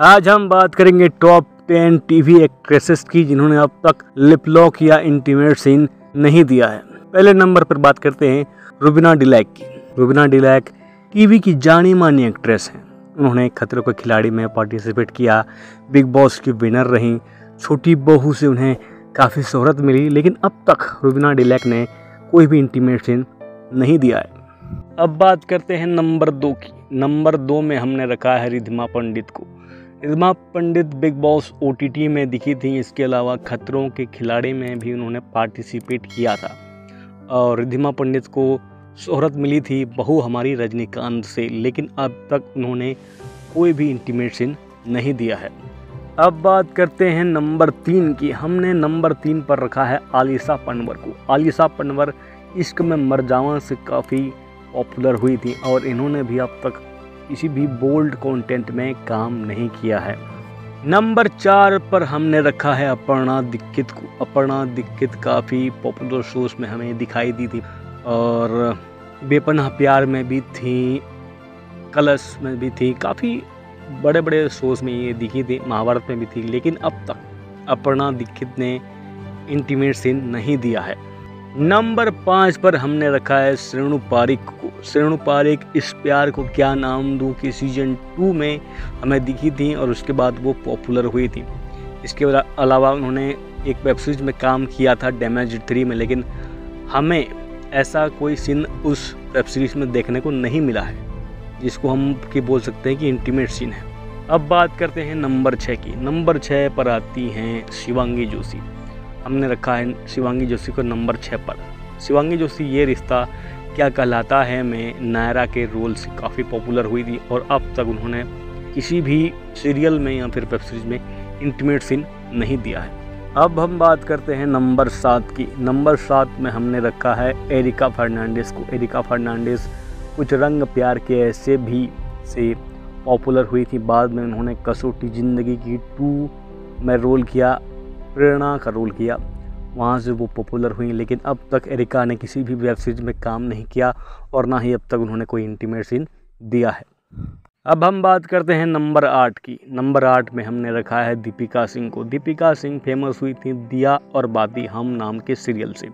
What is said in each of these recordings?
आज हम बात करेंगे टॉप टेन टीवी एक्ट्रेसेस की जिन्होंने अब तक लिप लॉक या इंटीमेट सीन नहीं दिया है। पहले नंबर पर बात करते हैं रुबिना डिलैक की। रुबिना डिलैक टीवी की जानी मानी एक्ट्रेस हैं। उन्होंने खतरों के खिलाड़ी में पार्टिसिपेट किया बिग बॉस की विनर रहीं, छोटी बहू से उन्हें काफ़ी शोहरत मिली, लेकिन अब तक रुबिना डिलैक ने कोई भी इंटीमेट सीन नहीं दिया है। अब बात करते हैं नंबर दो की। नंबर दो में हमने रखा है रिधिमा पंडित को। Ridhima Pandit Bigg Boss OTT में दिखी थी। इसके अलावा खतरों के खिलाड़ी में भी उन्होंने पार्टिसिपेट किया था। और रिधिमा पंडित को शोहरत मिली थी बहू हमारी रजनीकांत से, लेकिन अब तक उन्होंने कोई भी इंटीमेशन नहीं दिया है। अब बात करते हैं नंबर तीन की। हमने नंबर तीन पर रखा है आलिशा पनवर को। आलिशा पनवर इश्क में मरजावा से काफ़ी पॉपुलर हुई थी और इन्होंने भी अब तक किसी भी बोल्ड कंटेंट में काम नहीं किया है। नंबर चार पर हमने रखा है अपर्णा दीक्षित को। अपर्णा दीक्षित काफ़ी पॉपुलर शोज़ में हमें दिखाई दी थी और बेपनाह प्यार में भी थी, कलश में भी थी, काफ़ी बड़े बड़े शोज़ में ये दिखी थी, महाभारत में भी थी, लेकिन अब तक अपर्णा दीक्षित ने इंटीमेट सीन नहीं दिया है। नंबर पाँच पर हमने रखा है श्रेणु पारिक को। श्रेणु पारिक इस प्यार को क्या नाम दूँ कि सीज़न टू में हमें दिखी थी और उसके बाद वो पॉपुलर हुई थी। इसके अलावा उन्होंने एक वेब सीरीज़ में काम किया था डैमेज थ्री में, लेकिन हमें ऐसा कोई सीन उस वेब सीरीज़ में देखने को नहीं मिला है, जिसको हम की बोल सकते हैं कि इंटीमेट सीन है। अब बात करते हैं नंबर छः की। नंबर छः पर आती हैं शिवांगी जोशी। हमने रखा है शिवांगी जोशी को नंबर छः पर। शिवांगी जोशी ये रिश्ता क्या कहलाता है, में नायरा के रोल से काफ़ी पॉपुलर हुई थी और अब तक उन्होंने किसी भी सीरियल में या फिर वेब सीरीज़ में इंटीमेट सीन नहीं दिया है। अब हम बात करते हैं नंबर सात की। नंबर सात में हमने रखा है एरिका फर्नांडिस को। एरिका फर्नांडिस कुछ रंग प्यार के ऐसे भी से पॉपुलर हुई थी। बाद में उन्होंने कसौटी ज़िंदगी की टू में रोल किया, प्रेरणा का रोल किया। वहाँ से वो पॉपुलर हुई, लेकिन अब तक एरिका ने किसी भी वेब सीरीज़ में काम नहीं किया और ना ही अब तक उन्होंने कोई इंटीमेट सीन दिया है। अब हम बात करते हैं नंबर आठ की। नंबर आठ में हमने रखा है दीपिका सिंह को। दीपिका सिंह फ़ेमस हुई थी दिया और बाती हम नाम के सीरियल से।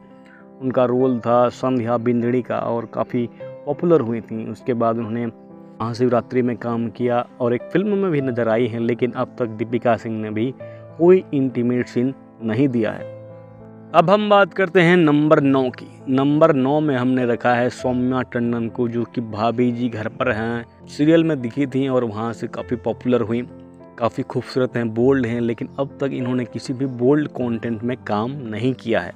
उनका रोल था संध्या बिंदड़ी का और काफ़ी पॉपुलर हुई थी। उसके बाद उन्होंने महाशिवरात्रि में काम किया और एक फ़िल्म में भी नज़र आई हैं, लेकिन अब तक दीपिका सिंह ने भी कोई इंटीमेट सीन नहीं दिया है। अब हम बात करते हैं नंबर नौ की। नंबर नौ में हमने रखा है सौम्या टंडन को, जो कि भाभी जी घर पर हैं। सीरियल में दिखी थी और वहाँ से काफ़ी पॉपुलर हुई। काफ़ी खूबसूरत हैं, बोल्ड हैं, लेकिन अब तक इन्होंने किसी भी बोल्ड कंटेंट में काम नहीं किया है।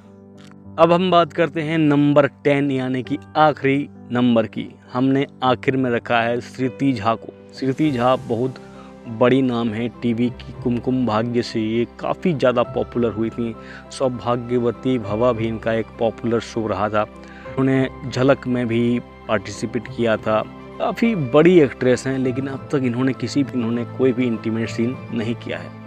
अब हम बात करते हैं नंबर टेन, यानी कि आखिरी नंबर की। हमने आखिर में रखा है श्रुति झा को। श्रुति झा बहुत बड़ी नाम है टीवी की कुमकुम भाग्य से। ये काफ़ी ज़्यादा पॉपुलर हुई थी। सौभाग्यवती भवा भी इनका एक पॉपुलर शो रहा था। उन्होंने झलक में भी पार्टिसिपेट किया था। काफ़ी बड़ी एक्ट्रेस हैं, लेकिन अब तक इन्होंने किसी भी, इन्होंने कोई भी इंटीमेट सीन नहीं किया है।